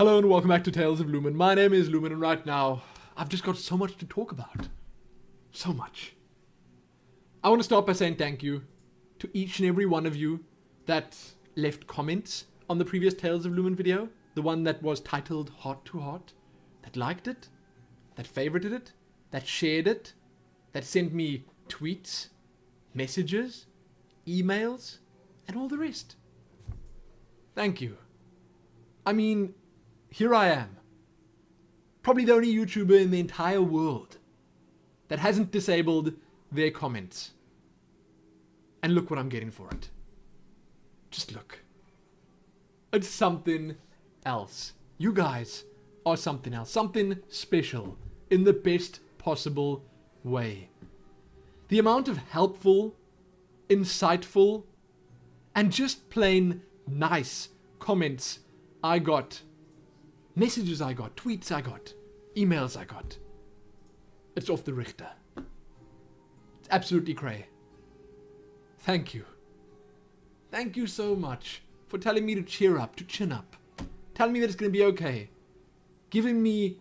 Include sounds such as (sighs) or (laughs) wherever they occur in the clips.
Hello and welcome back to Tales of Lumin. My name is Lumin, and right now I've just got so much to talk about. So much. I want to start by saying thank you to each and every one of you that left comments on the previous Tales of Lumin video, the one that was titled Heart to Heart, that liked it, that favorited it, that shared it, that sent me tweets, messages, emails, and all the rest. Thank you. I mean, here I am. Probably the only YouTuber in the entire world that hasn't disabled their comments. And look what I'm getting for it. Just look. It's something else. You guys are something else. Something special in the best possible way. The amount of helpful, insightful, and just plain nice comments I got, messages I got, tweets I got, emails I got. It's off the Richter. It's absolutely cray. Thank you. Thank you so much for telling me to cheer up, to chin up, telling me that it's going to be okay, giving me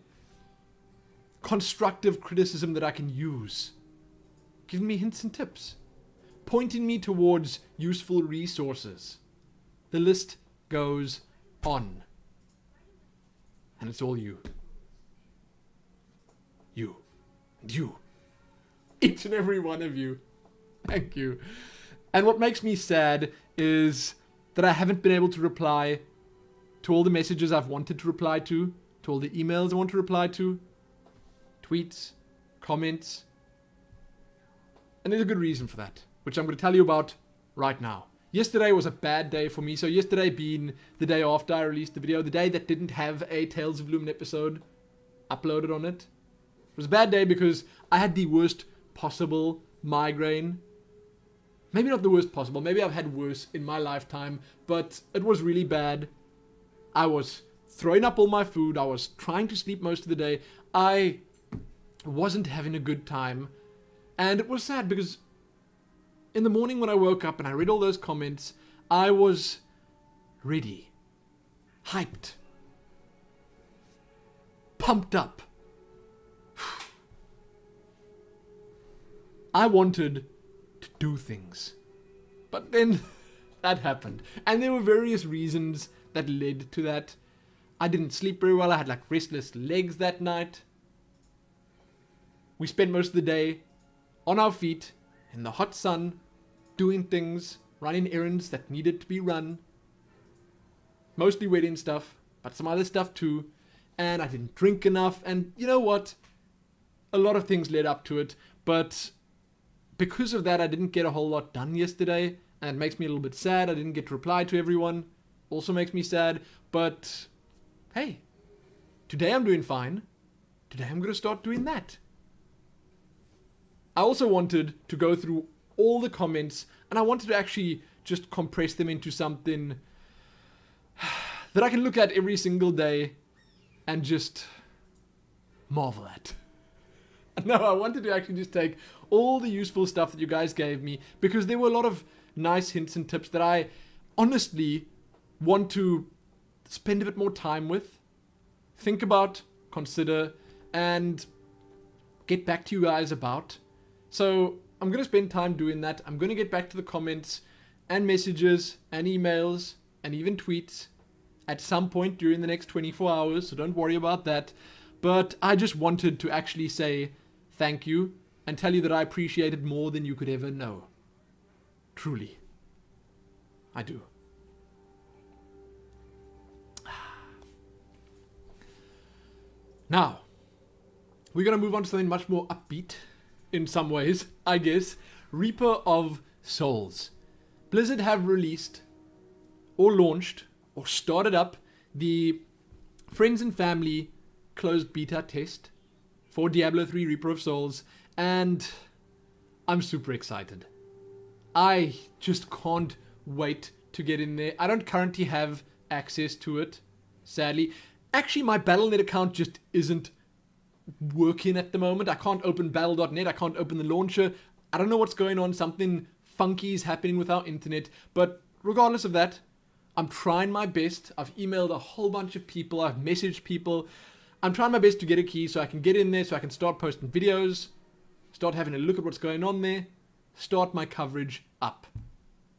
constructive criticism that I can use, giving me hints and tips, pointing me towards useful resources. The list goes on. And it's all you. You. And you. Each and every one of you. Thank you. And what makes me sad is that I haven't been able to reply to all the messages I've wanted to reply to, to all the emails I want to reply to, tweets, comments. And there's a good reason for that, which I'm going to tell you about right now. Yesterday was a bad day for me. So yesterday being the day after I released the video, the day that didn't have a Tales of Lumin episode uploaded on it. It was a bad day because I had the worst possible migraine. Maybe not the worst possible. Maybe I've had worse in my lifetime, but it was really bad. I was throwing up all my food. I was trying to sleep most of the day. I wasn't having a good time. And it was sad because in the morning when I woke up and I read all those comments, I was ready, hyped, pumped up. (sighs) I wanted to do things. But then (laughs) that happened. And there were various reasons that led to that. I didn't sleep very well. I had like restless legs that night. We spent most of the day on our feet in the hot sun, doing things, running errands that needed to be run. Mostly wedding stuff, but some other stuff too. And I didn't drink enough, and you know what? A lot of things led up to it, but because of that, I didn't get a whole lot done yesterday, and it makes me a little bit sad. I didn't get to reply to everyone. Also makes me sad, but hey, today I'm doing fine. Today I'm going to start doing that. I also wanted to go through all the comments and I wanted to actually just compress them into something (sighs) that I can look at every single day and just marvel at. (laughs) No, I wanted to actually just take all the useful stuff that you guys gave me because there were a lot of nice hints and tips that I honestly want to spend a bit more time with, think about, consider, and get back to you guys about. So I'm going to spend time doing that. I'm going to get back to the comments and messages and emails and even tweets at some point during the next 24 hours, so don't worry about that. But I just wanted to actually say thank you and tell you that I appreciate it more than you could ever know. Truly. I do. (sighs) Now, we're going to move on to something much more upbeat in some ways, I guess. Reaper of Souls. Blizzard have released or launched or started up the friends and family closed beta test for Diablo 3 Reaper of Souls and I'm super excited. I just can't wait to get in there. I don't currently have access to it, sadly. Actually, my Battle.net account just isn't working at the moment. I can't open battle.net, I can't open the launcher. I don't know what's going on. Something funky is happening with our internet. But regardless of that, I'm trying my best. I've emailed a whole bunch of people, I've messaged people. I'm trying my best to get a key so I can get in there, so I can start posting videos, start having a look at what's going on there, start my coverage up.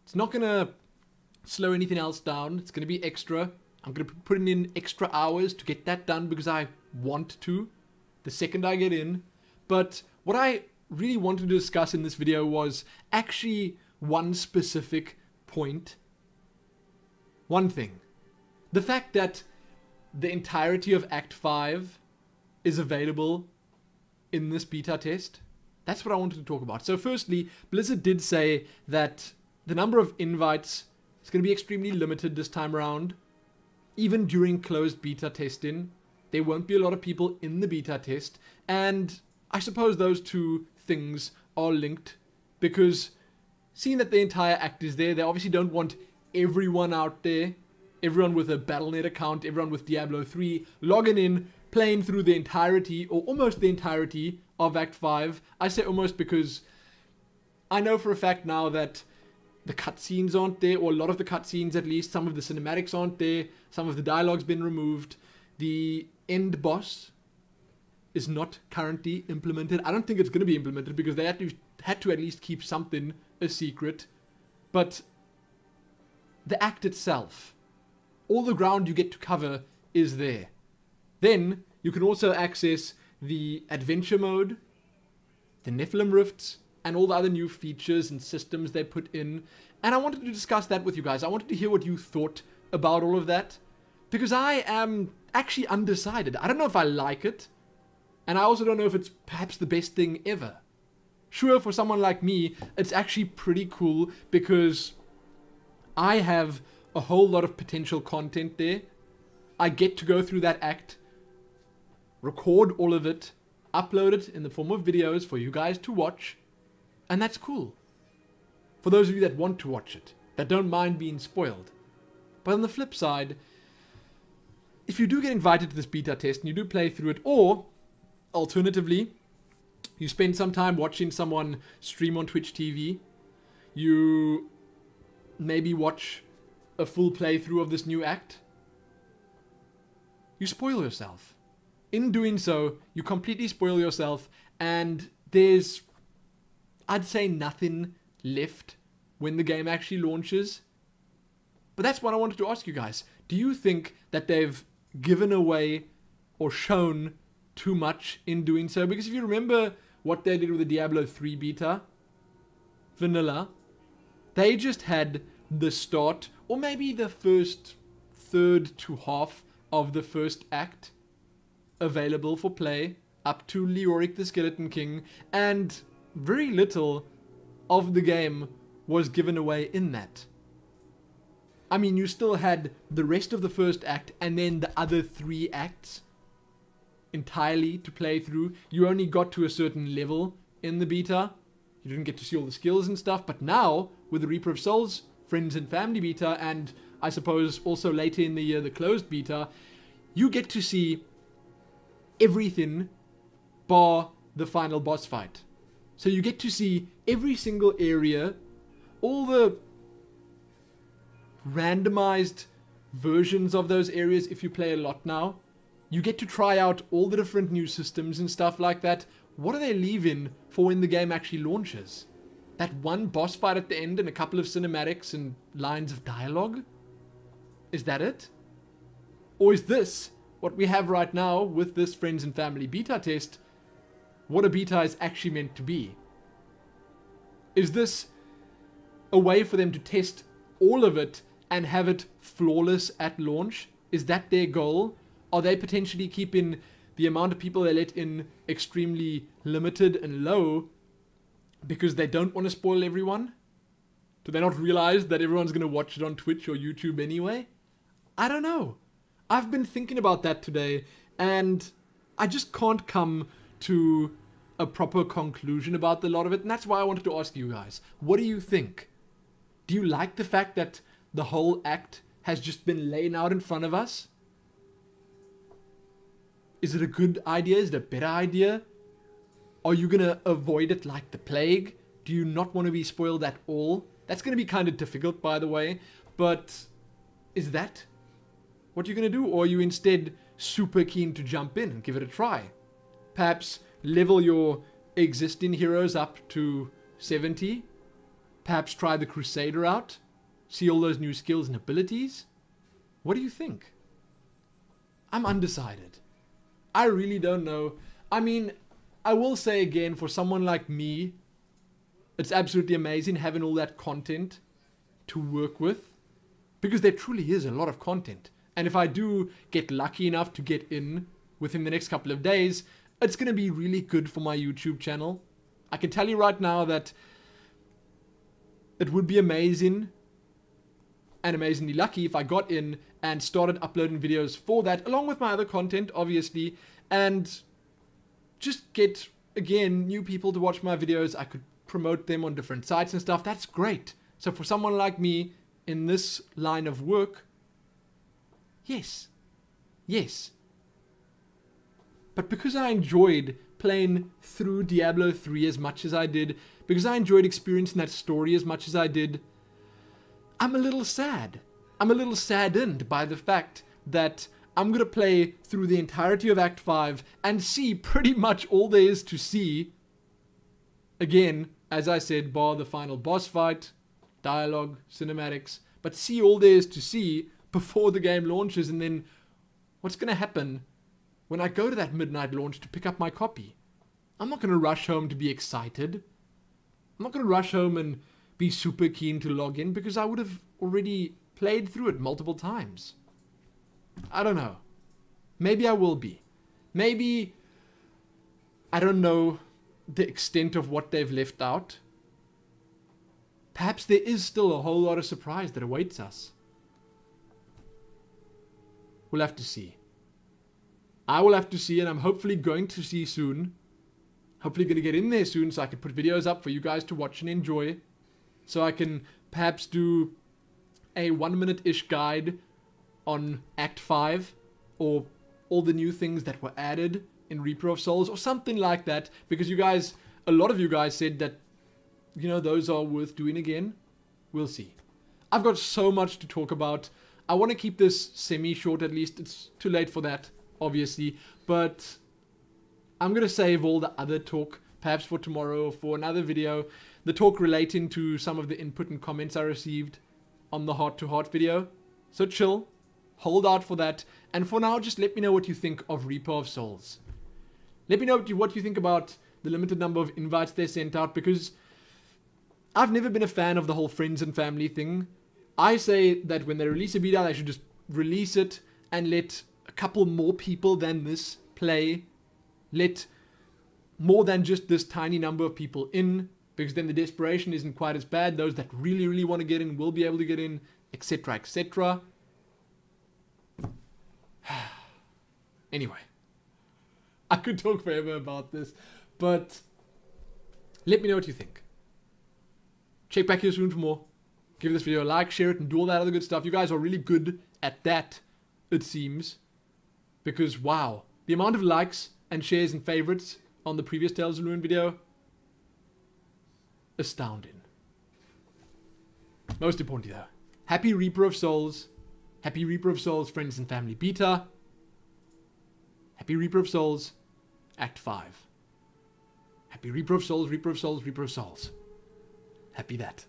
It's not going to slow anything else down, it's going to be extra. I'm going to be putting in extra hours to get that done because I want to the second I get in. But what I really wanted to discuss in this video was actually one specific point. One thing. The fact that the entirety of Act 5 is available in this beta test. That's what I wanted to talk about. So firstly, Blizzard did say that the number of invites is going to be extremely limited this time around. Even during closed beta testing, there won't be a lot of people in the beta test. And I suppose those two things are linked because seeing that the entire act is there, they obviously don't want everyone out there, everyone with a Battle.net account, everyone with Diablo 3, logging in, playing through the entirety or almost the entirety of Act 5. I say almost because I know for a fact now that the cutscenes aren't there, or a lot of the cutscenes at least, some of the cinematics aren't there, some of the dialogue's been removed. The end boss is not currently implemented. I don't think it's going to be implemented because they had to had to at least keep something a secret. But the act itself, all the ground you get to cover is there. Then you can also access the adventure mode, the Nephilim Rifts, and all the other new features and systems they put in. And I wanted to discuss that with you guys. I wanted to hear what you thought about all of that. Because I am actually undecided. I don't know if I like it. And I also don't know if it's perhaps the best thing ever. Sure, for someone like me, it's actually pretty cool because I have a whole lot of potential content there. I get to go through that act, record all of it, upload it in the form of videos for you guys to watch, and that's cool. For those of you that want to watch it, that don't mind being spoiled. But on the flip side, if you do get invited to this beta test and you do play through it, or alternatively, you spend some time watching someone stream on Twitch TV, you maybe watch a full playthrough of this new act, you spoil yourself. In doing so, you completely spoil yourself, and there's, I'd say, nothing left when the game actually launches. But that's what I wanted to ask you guys. Do you think that they've given away or shown too much in doing so? Because if you remember what they did with the Diablo 3 beta, vanilla, they just had the start, or maybe the first third to half of the first act available for play up to Leoric the Skeleton King, and very little of the game was given away in that. I mean, you still had the rest of the first act and then the other three acts entirely to play through. You only got to a certain level in the beta. You didn't get to see all the skills and stuff, but now with the Reaper of Souls Friends and Family beta, and I suppose also later in the year the closed beta, you get to see everything bar the final boss fight. So you get to see every single area, all the randomized versions of those areas if you play a lot now. You get to try out all the different new systems and stuff like that. What are they leaving for when the game actually launches? that one boss fight at the end and a couple of cinematics and lines of dialogue? Is that it? Or is this what we have right now with this friends and family beta test? What a beta is actually meant to be? Is this a way for them to test all of it and have it flawless at launch? Is that their goal? Are they potentially keeping the amount of people they let in extremely limited and low because they don't want to spoil everyone? Do they not realize that everyone's going to watch it on Twitch or YouTube anyway? I don't know. I've been thinking about that today, and I just can't come to a proper conclusion about a lot of it, and that's why I wanted to ask you guys. What do you think? Do you like the fact that the whole act has just been laying out in front of us? Is it a good idea? Is it a better idea? Are you going to avoid it like the plague? Do you not want to be spoiled at all? That's going to be kind of difficult, by the way. But is that what you're going to do? Or are you instead super keen to jump in and give it a try? Perhaps level your existing heroes up to 70. Perhaps try the Crusader out. See all those new skills and abilities. What do you think? I'm undecided. I really don't know. I mean, I will say again, for someone like me, it's absolutely amazing having all that content to work with because there truly is a lot of content. And if I do get lucky enough to get in within the next couple of days, it's going to be really good for my YouTube channel. I can tell you right now that it would be amazing and amazingly lucky if I got in and started uploading videos for that, along with my other content, obviously, and just get, again, new people to watch my videos. I could promote them on different sites and stuff. That's great. So for someone like me in this line of work, yes, yes. But because I enjoyed playing through Diablo 3 as much as I did, because I enjoyed experiencing that story as much as I did, I'm a little sad. I'm a little saddened by the fact that I'm going to play through the entirety of Act 5 and see pretty much all there is to see. Again, as I said, bar the final boss fight, dialogue, cinematics, but see all there is to see before the game launches and then what's going to happen when I go to that midnight launch to pick up my copy. I'm not going to rush home to be excited. I'm not going to rush home and be super keen to log in because I would have already played through it multiple times. I don't know. Maybe I will be. Maybe I don't know the extent of what they've left out. Perhaps there is still a whole lot of surprise that awaits us. We'll have to see. I will have to see, and I'm hopefully going to see soon. Hopefully going to get in there soon so I can put videos up for you guys to watch and enjoy. So I can perhaps do a one minute-ish guide on Act 5 or all the new things that were added in Reaper of Souls or something like that because you guys, a lot of you guys said that, you know, those are worth doing again. We'll see. I've got so much to talk about. I want to keep this semi-short at least. It's too late for that obviously. But I'm going to save all the other talk, perhaps for tomorrow or for another video. The talk relating to some of the input and comments I received on the heart to heart video. So chill, hold out for that. And for now, just let me know what you think of Reaper of Souls. Let me know what you think about the limited number of invites they sent out because I've never been a fan of the whole friends and family thing. I say that when they release a beta, they should just release it and let a couple more people than this play. Let more than just this tiny number of people in, because then the desperation isn't quite as bad. Those that really, really want to get in will be able to get in, etc., etc. (sighs) anyway, I could talk forever about this, but let me know what you think. Check back here soon for more. Give this video a like, share it, and do all that other good stuff. You guys are really good at that, it seems. Because, wow, the amount of likes and shares and favorites on the previous Tales of Lumin video, astounding. Most importantly though, happy Reaper of Souls, happy Reaper of Souls friends and family beta, happy Reaper of Souls, Act 5. Happy Reaper of Souls, Reaper of Souls, Reaper of Souls. Happy that.